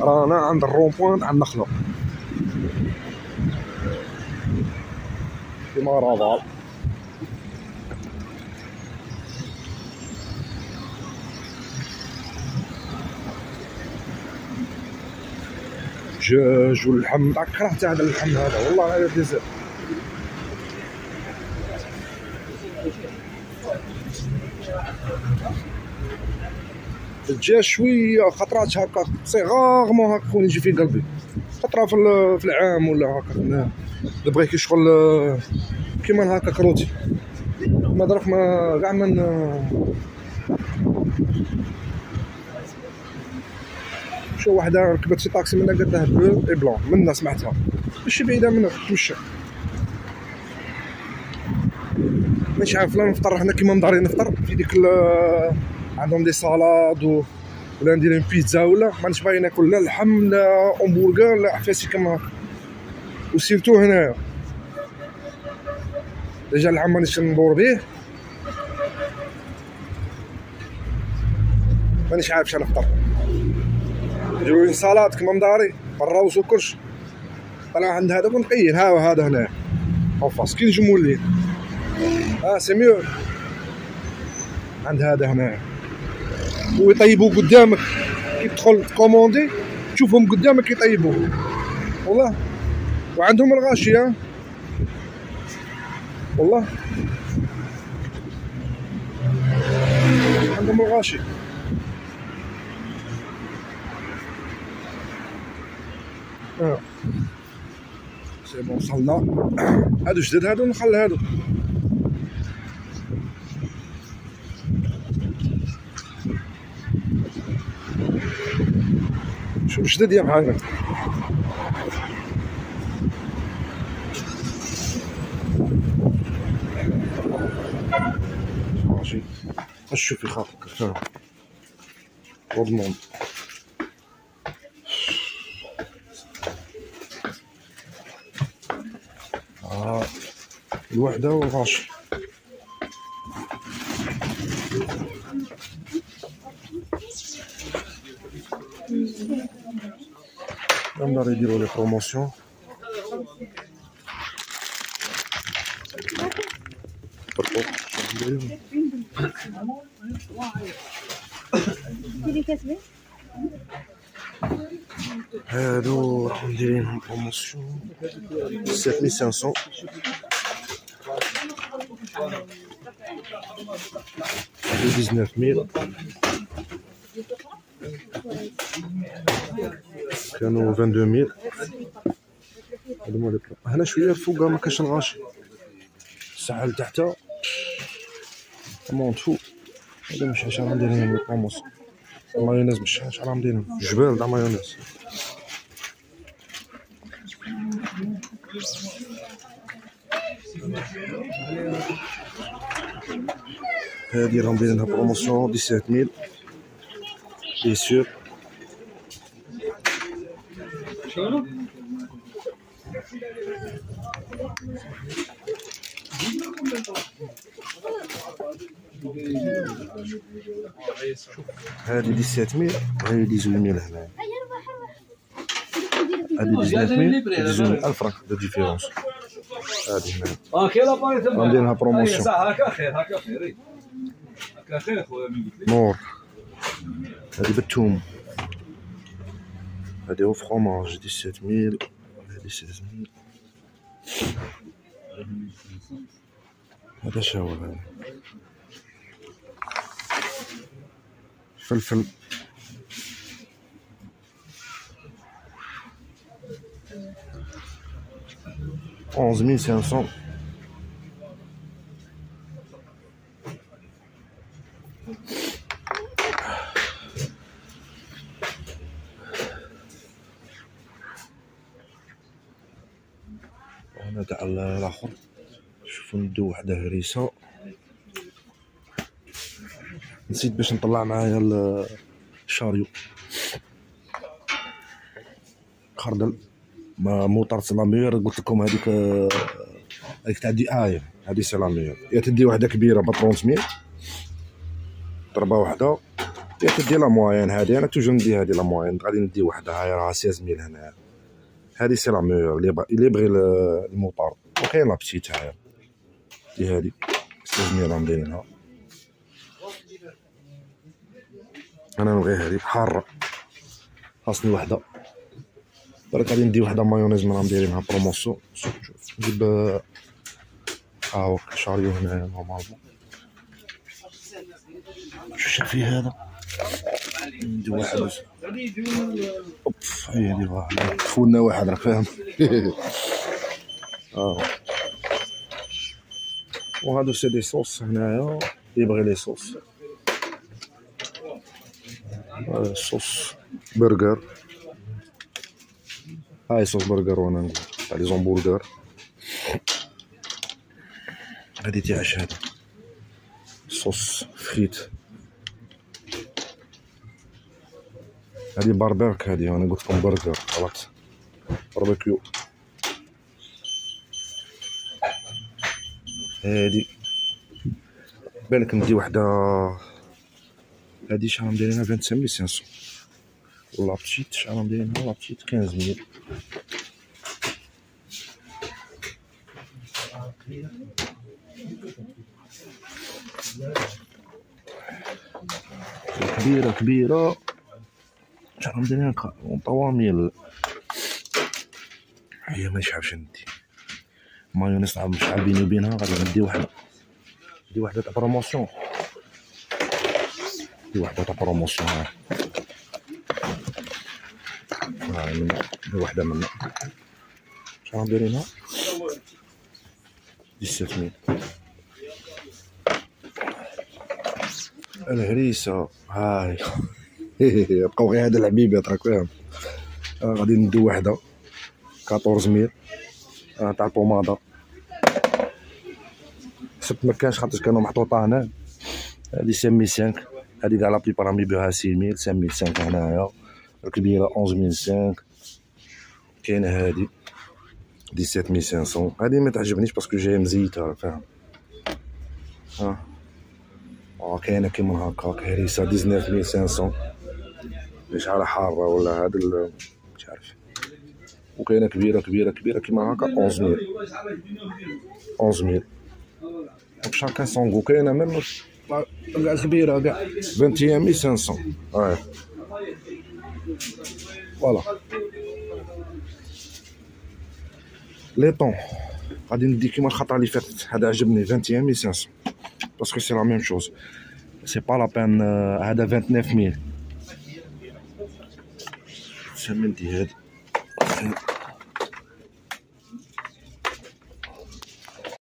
رانا عند الرون بوان تاع النخله كيما رافال دجاج واللحم تاع كرهت هذا اللحم هذا. والله هذا ديزل الدجاج شوية خطرات هكا صغارمون هكا كون يجي في قلبي. خطرة في, العام ولا هكا. كي شغل كيما هكا كروتي. ما ظرف ما كاع من شو وحدة ركبت شي طاكسي منا قالت له بلو اي بلون منا سمعتها. ماشي بعيدة منها تمشى. ماشي عارف لا نفطر حنا كيما مداري نفطر في ديك عندهم des salades و ولا ندير بيتزا ولا؟ مانيش باغي ناكل لا لحم لا hamburger لا حفاسي كما و surtout هنايا. déjà العام مانيش ندور به مانيش عارف شنو نفطر. نديرو les salades كما مداري برا وسكرش. طلع عند هذا ونقيل ها هذا هنا أو فاس كي نجي مولين آه c'est mieux. عند هذا هنا ويطيبوا قدامك تدخل ت commander تشوفهم قدامك يطيبوا. والله. وعندهم الغاشي ها؟ والله. عندهم الغاشي. آه. سي بون وصلنا. هادو جداد هادو نخلي هادو. جدد يا معانا ماشي. شوفي خاطرك. وضمون آه. الوحدة والغاشي نقدر يديروا لي بروموسيون هادو راهم مديرين promotion 7500 هادو 19000 كانوا 22000 هادو هما هنا شوية فوق ما كاش الغاشي الساعة لتحت مونت فوق هذا مش شحال راهم دايرين ال promos المايونيز مش شحال دايرين جبال تاع مايونيز. هادي راهم دايرينها promotion 17000 bien sûr هادي 17000 وهادي 18000 هنا هادي 19000 هادي 18000 francs de différence. هادي هنا. راهم دايرينها promotion هكا خير هكا خير هكا خير خويا نور هادي بالثوم هادي هو fromage 17000 هادي 16000 هذا شهوة هذا فلفل onze mille cinq cents. هنا تاع الآخر. شوفوا ندو وحده هريسه نسيت باش نطلع معايا ال- ال chariot خردل. la moutarde la meilleure قلت لكم هذيك هذيك تاع دي آي هذه c'est la meilleure. يا تدي وحده كبيرة ب 300 ضربة وحدة. تدي la moyenne هادي أنا toujours ندي هادي la moyenne. غادي ندي وحدة هاي راه 16000 هنا هادي c'est la meilleure اللي بغي الموطار. وكاين la petite هاي دي هادي. 16000 راهم دايرينها أنا نبغي هادي حاره خاصني وحدة. برك غادي ندي وحدة مايونيز من راهم دايرينها promotion شوف نجيب ها هو chariot هنايا normalement. شوف فيه هذا؟ ندي واحد أوف هي هادي واحد. تفولنا واحد راك فاهم. آه. وهادو c'est des sauces هنايا. يبغي les sauces. sauce burger. هاي sauce burger وأنا نقول. تاع les hamburgers هادي تاعش هذا. sauce frites. هادي باربيرك هادي أنا قلت لكم برجر غلط باربيكيو هادي. بالك ندي وحده. هادي شحال دايرينها 25500 و la petite شحال دايرينها la petite 15000 كبيرة كبيرة. شحال دايرينها طواميل. هي مانيش عارف ندي مايونيز شحال بيني وبينها غادي ندي وحدة ندي وحدة تاع promotion ندي وحدة تاع promotion ها. هاي من وحدة منا. شحال دايرينها 17000 الهريسة. هاي. بقاو غير هاد العبيبات راك فاهم آه غادي ندو وحدة. 14000 آه تاع البوماضة حسبت مكانش خاطر كانوا محطوطة هنا. سي سانك هادي كاع لا سي ميل. سي سانك هنايا. كاينة هادي. ديسيت ميل سانسون هادي ما تعجبنيش باسكو جاية مزيتة راك فاهم ها. آه كاينة كيما هكاك. هريسه 19500 شحال حارة ولا هاد مش عارف. وكاينه كبيره كبيره كبيرة كيما هكا 11000 11000 donc chacun son goût. كاينة même كاع. كبيره كاع 21500 آه voilà le thon غادي ندي كيما الخطره اللي فاتت. هذا عجبني. 21500 parce que c'est la même chose c'est pas la peine هذا 29000 سمنتي هادي